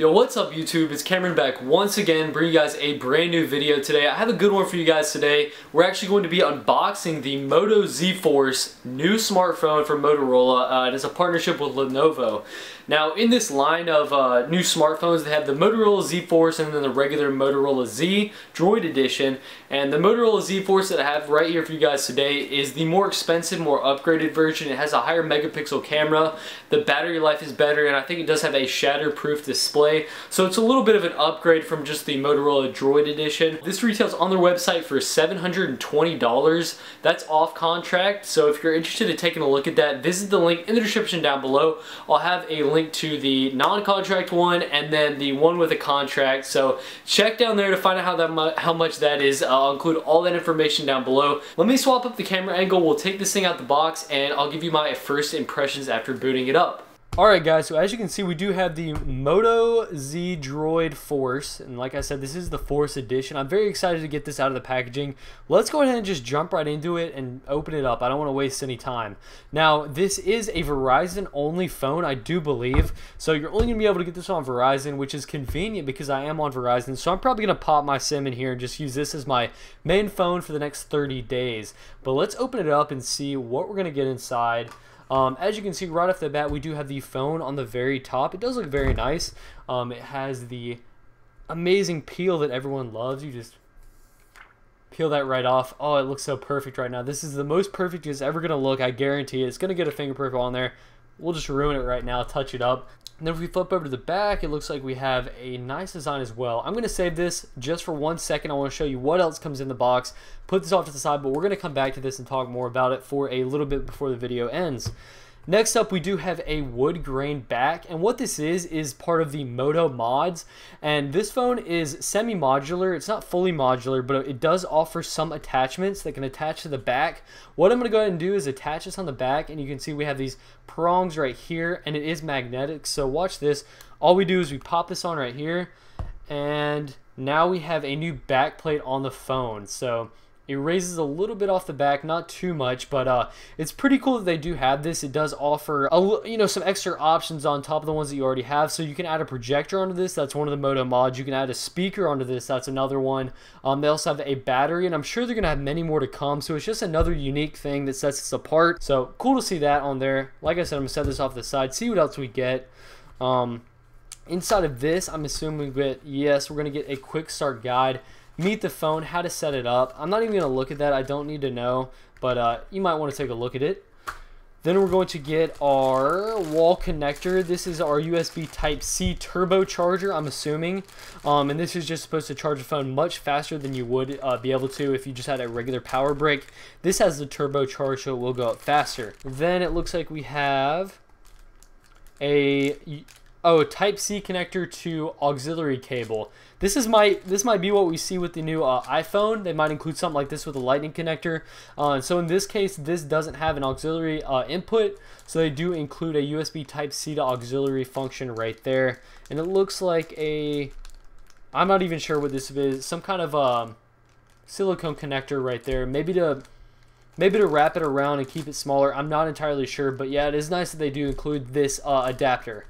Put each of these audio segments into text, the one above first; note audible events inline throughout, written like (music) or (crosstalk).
Yo, what's up YouTube? It's Cameron back once again bringing you guys a brand new video today. I have a good one for you guys today. We're actually going to be unboxing the Moto Z Force new smartphone from Motorola. Uh, it is a partnership with Lenovo. Now in this line of uh, new smartphones they have the Motorola Z Force and then the regular Motorola Z Droid Edition and the Motorola Z Force that I have right here for you guys today is the more expensive, more upgraded version. It has a higher megapixel camera, the battery life is better and I think it does have a shatterproof display display. So it's a little bit of an upgrade from just the Motorola Droid Edition. This retails on their website for $720. That's off contract. So if you're interested in taking a look at that, visit the link in the description down below. I'll have a link to the non-contract one and then the one with a contract. So check down there to find out how that mu how much that is. Uh, I'll include all that information down below. Let me swap up the camera angle. We'll take this thing out the box and I'll give you my first impressions after booting it up. Alright guys, so as you can see we do have the Moto Z Droid Force, and like I said, this is the Force Edition. I'm very excited to get this out of the packaging. Let's go ahead and just jump right into it and open it up. I don't want to waste any time. Now, this is a Verizon only phone, I do believe, so you're only going to be able to get this on Verizon, which is convenient because I am on Verizon, so I'm probably going to pop my SIM in here and just use this as my main phone for the next 30 days. But let's open it up and see what we're going to get inside. Um, as you can see right off the bat, we do have the phone on the very top. It does look very nice. Um, it has the amazing peel that everyone loves. You just peel that right off. Oh, it looks so perfect right now. This is the most perfect it's ever going to look. I guarantee it. It's going to get a fingerprint on there. We'll just ruin it right now, touch it up. And then if we flip over to the back, it looks like we have a nice design as well. I'm going to save this just for one second. I want to show you what else comes in the box. Put this off to the side, but we're going to come back to this and talk more about it for a little bit before the video ends. Next up, we do have a wood grain back, and what this is, is part of the Moto mods, and this phone is semi-modular. It's not fully modular, but it does offer some attachments that can attach to the back. What I'm going to go ahead and do is attach this on the back, and you can see we have these prongs right here, and it is magnetic, so watch this. All we do is we pop this on right here, and now we have a new back plate on the phone. So it raises a little bit off the back, not too much, but uh, it's pretty cool that they do have this. It does offer a, you know some extra options on top of the ones that you already have. So you can add a projector onto this. That's one of the Moto mods. You can add a speaker onto this. That's another one. Um, they also have a battery, and I'm sure they're gonna have many more to come. So it's just another unique thing that sets us apart. So cool to see that on there. Like I said, I'm gonna set this off the side. See what else we get. Um, inside of this, I'm assuming we get yes, we're gonna get a quick start guide meet the phone, how to set it up. I'm not even going to look at that. I don't need to know, but uh, you might want to take a look at it. Then we're going to get our wall connector. This is our USB Type-C turbocharger, I'm assuming. Um, and this is just supposed to charge the phone much faster than you would uh, be able to if you just had a regular power brick. This has the turbocharge, so it will go up faster. Then it looks like we have a Oh, Type C connector to auxiliary cable. This is my this might be what we see with the new uh, iPhone. They might include something like this with a Lightning connector. Uh, so in this case, this doesn't have an auxiliary uh, input, so they do include a USB Type C to auxiliary function right there. And it looks like a I'm not even sure what this is. Some kind of um, silicone connector right there. Maybe to maybe to wrap it around and keep it smaller. I'm not entirely sure, but yeah, it is nice that they do include this uh, adapter.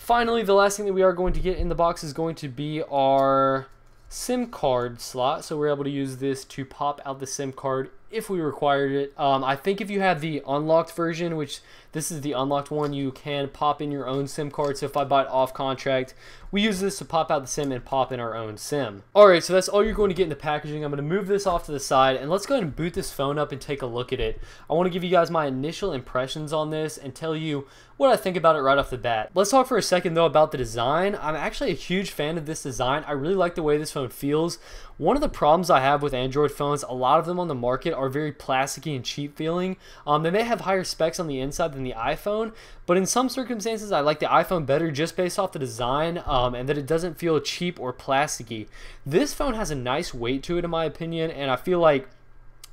Finally, the last thing that we are going to get in the box is going to be our SIM card slot. So we're able to use this to pop out the SIM card if we required it. Um, I think if you have the unlocked version, which this is the unlocked one, you can pop in your own SIM card. So if I buy it off contract, we use this to pop out the SIM and pop in our own SIM. Alright, so that's all you're going to get in the packaging. I'm going to move this off to the side and let's go ahead and boot this phone up and take a look at it. I want to give you guys my initial impressions on this and tell you what I think about it right off the bat. Let's talk for a second though about the design. I'm actually a huge fan of this design. I really like the way this phone feels. One of the problems I have with Android phones, a lot of them on the market are very plasticky and cheap feeling. Um, they may have higher specs on the inside than the iPhone, but in some circumstances, I like the iPhone better just based off the design um, and that it doesn't feel cheap or plasticky. This phone has a nice weight to it, in my opinion, and I feel like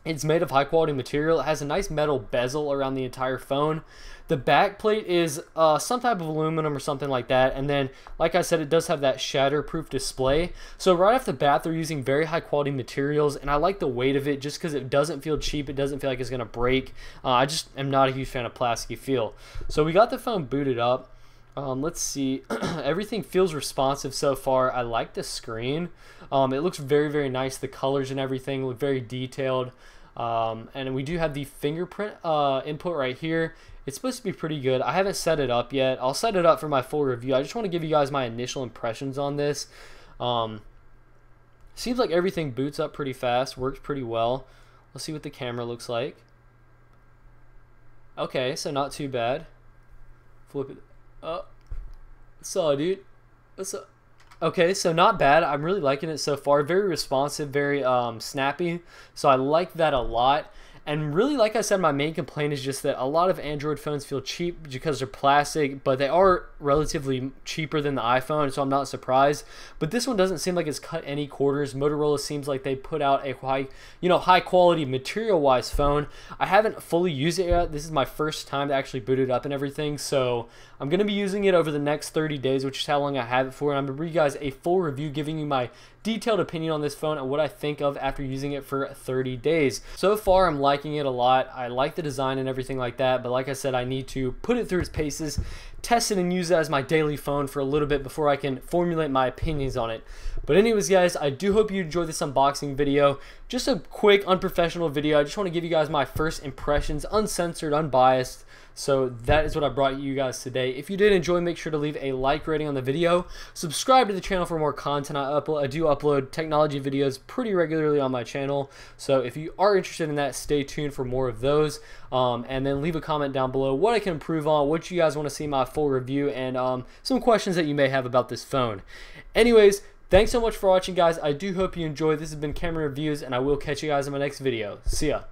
it's made of high quality material. It has a nice metal bezel around the entire phone. The back plate is uh, some type of aluminum or something like that. And then, like I said, it does have that shatterproof display. So right off the bat, they're using very high quality materials. And I like the weight of it just because it doesn't feel cheap. It doesn't feel like it's going to break. Uh, I just am not a huge fan of plasticky feel. So we got the phone booted up. Um, let's see. (clears throat) Everything feels responsive so far. I like the screen. Um, it looks very, very nice. The colors and everything look very detailed. Um, and we do have the fingerprint uh, input right here. It's supposed to be pretty good. I haven't set it up yet. I'll set it up for my full review. I just want to give you guys my initial impressions on this. Um, seems like everything boots up pretty fast, works pretty well. Let's see what the camera looks like. Okay, so not too bad. Flip it. Oh, so dude. What's up? Okay, so not bad. I'm really liking it so far. Very responsive, very um, snappy. So I like that a lot. And really, like I said, my main complaint is just that a lot of Android phones feel cheap because they're plastic, but they are relatively cheaper than the iPhone, so I'm not surprised. But this one doesn't seem like it's cut any corners. Motorola seems like they put out a high, you know, high quality material-wise phone. I haven't fully used it yet. This is my first time to actually boot it up and everything, so I'm to be using it over the next 30 days, which is how long I have it for. And I'm to bring you guys a full review giving you my detailed opinion on this phone and what I think of after using it for 30 days. So far, I'm liking it a lot. I like the design and everything like that, but like I said, I need to put it through its paces, test it and use it as my daily phone for a little bit before I can formulate my opinions on it. But anyways, guys, I do hope you enjoyed this unboxing video. Just a quick, unprofessional video. I just want to give you guys my first impressions, uncensored, unbiased. So that is what I brought you guys today. If you did enjoy, make sure to leave a like rating on the video. Subscribe to the channel for more content. I, upload, I do upload technology videos pretty regularly on my channel. So if you are interested in that, stay tuned for more of those. Um, and then leave a comment down below what I can improve on, what you guys want to see my full review, and um, some questions that you may have about this phone. Anyways, thanks so much for watching, guys. I do hope you enjoyed. This has been Cameron Reviews, and I will catch you guys in my next video. See ya.